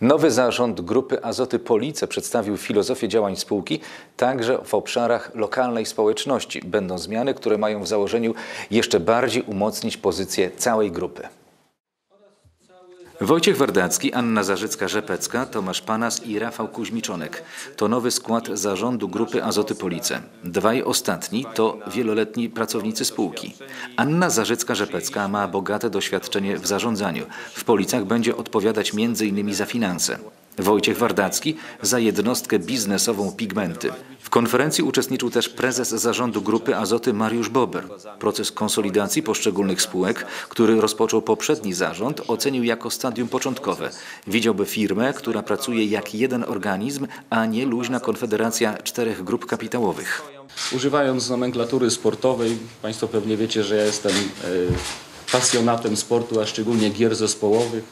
Nowy zarząd Grupy Azoty Police przedstawił filozofię działań spółki także w obszarach lokalnej społeczności. Będą zmiany, które mają w założeniu jeszcze bardziej umocnić pozycję całej grupy. Wojciech Wardacki, Anna Zarzycka-Rzepecka, Tomasz Panas i Rafał Kuźmiczonek to nowy skład zarządu Grupy Azoty Police. Dwaj ostatni to wieloletni pracownicy spółki. Anna Zarzycka-Rzepecka ma bogate doświadczenie w zarządzaniu. W Policach będzie odpowiadać m.in. za finanse. Wojciech Wardacki za jednostkę biznesową Pigmenty. W konferencji uczestniczył też prezes zarządu Grupy Azoty Mariusz Bober. Proces konsolidacji poszczególnych spółek, który rozpoczął poprzedni zarząd, ocenił jako stadium początkowe. Widziałby firmę, która pracuje jak jeden organizm, a nie luźna konfederacja czterech grup kapitałowych. Używając nomenklatury sportowej, Państwo pewnie wiecie, że ja jestem e, pasjonatem sportu, a szczególnie gier zespołowych.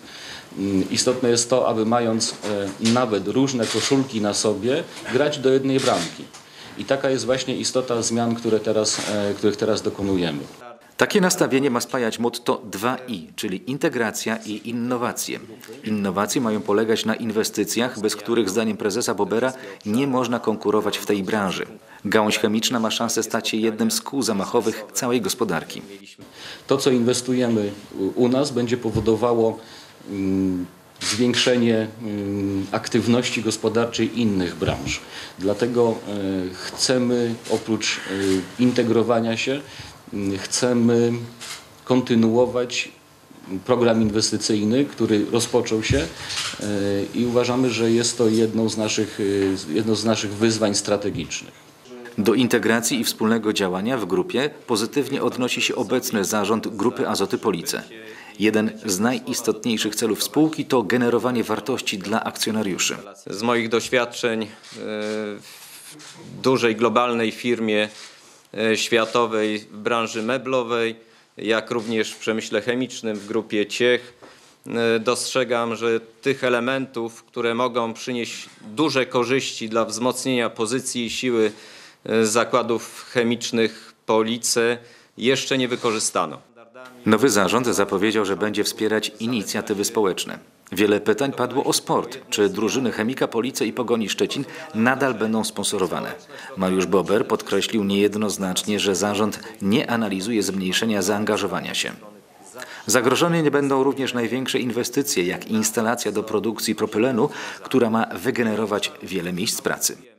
Mm, Istotne jest to, aby mając e, nawet różne koszulki na sobie, grać do jednej bramki. I taka jest właśnie istota zmian, które teraz, e, których teraz dokonujemy. Takie nastawienie ma spajać motto 2i, czyli integracja i innowacje. Innowacje mają polegać na inwestycjach, bez których zdaniem prezesa Bobera nie można konkurować w tej branży. Gałąź chemiczna ma szansę stać się jednym z kół zamachowych całej gospodarki. To, co inwestujemy u- nas, będzie powodowało zwiększenie mm, aktywności gospodarczej innych branż. Dlatego e, chcemy oprócz e, integrowania się, mm, chcemy kontynuować program inwestycyjny, który rozpoczął się e, i uważamy, że jest to jedną z naszych, jedno z naszych wyzwań strategicznych. Do integracji i wspólnego działania w grupie pozytywnie odnosi się obecny zarząd Grupy Azoty Police. Jeden z najistotniejszych celów spółki to generowanie wartości dla akcjonariuszy. z moich doświadczeń e, w dużej globalnej firmie e, światowej w branży meblowej, jak również w przemyśle chemicznym, w grupie Ciech, e, dostrzegam, że tych elementów, które mogą przynieść duże korzyści dla wzmocnienia pozycji i siły zakładów chemicznych Police, jeszcze nie wykorzystano. Nowy zarząd zapowiedział, że będzie wspierać inicjatywy społeczne. Wiele pytań padło o sport. Czy drużyny Chemika Police i Pogoni Szczecin nadal będą sponsorowane? Mariusz Bober podkreślił niejednoznacznie, że zarząd nie analizuje zmniejszenia zaangażowania się. Zagrożone nie będą również największe inwestycje, jak instalacja do produkcji propylenu, która ma wygenerować wiele miejsc pracy.